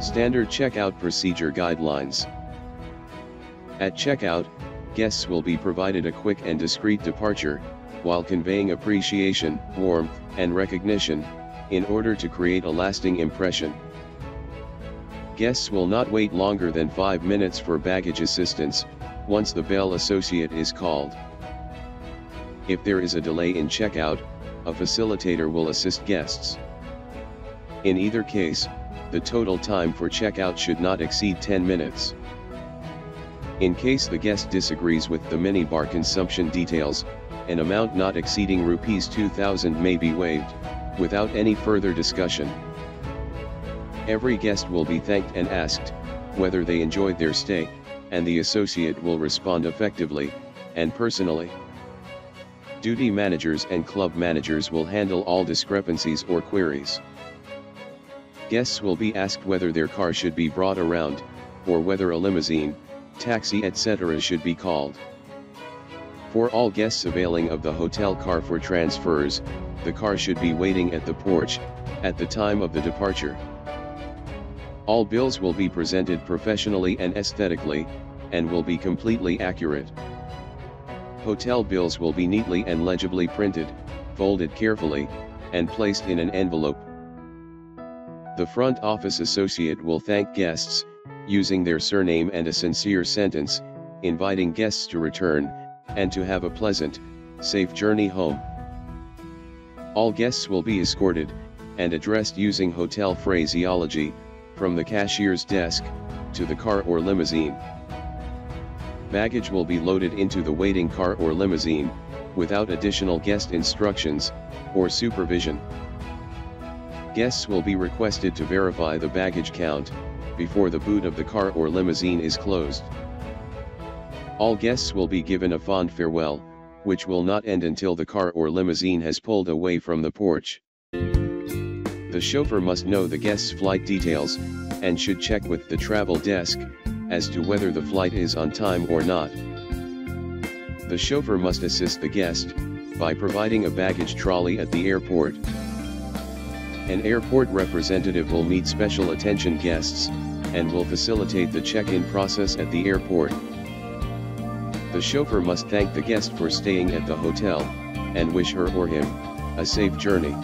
Standard Checkout Procedure Guidelines At checkout, guests will be provided a quick and discreet departure, while conveying appreciation, warmth, and recognition, in order to create a lasting impression. Guests will not wait longer than 5 minutes for baggage assistance, once the bell associate is called. If there is a delay in checkout, a facilitator will assist guests. In either case, the total time for checkout should not exceed 10 minutes. In case the guest disagrees with the minibar consumption details, an amount not exceeding rupees 2000 may be waived, without any further discussion. Every guest will be thanked and asked, whether they enjoyed their stay, and the associate will respond effectively, and personally. Duty managers and club managers will handle all discrepancies or queries. Guests will be asked whether their car should be brought around, or whether a limousine, taxi etc. should be called. For all guests availing of the hotel car for transfers, the car should be waiting at the porch, at the time of the departure. All bills will be presented professionally and aesthetically, and will be completely accurate. Hotel bills will be neatly and legibly printed, folded carefully, and placed in an envelope. The front office associate will thank guests, using their surname and a sincere sentence, inviting guests to return, and to have a pleasant, safe journey home. All guests will be escorted, and addressed using hotel phraseology, from the cashier's desk, to the car or limousine. Baggage will be loaded into the waiting car or limousine, without additional guest instructions, or supervision. Guests will be requested to verify the baggage count, before the boot of the car or limousine is closed. All guests will be given a fond farewell, which will not end until the car or limousine has pulled away from the porch. The chauffeur must know the guest's flight details, and should check with the travel desk, as to whether the flight is on time or not. The chauffeur must assist the guest, by providing a baggage trolley at the airport. An airport representative will meet special attention guests, and will facilitate the check-in process at the airport. The chauffeur must thank the guest for staying at the hotel, and wish her or him, a safe journey.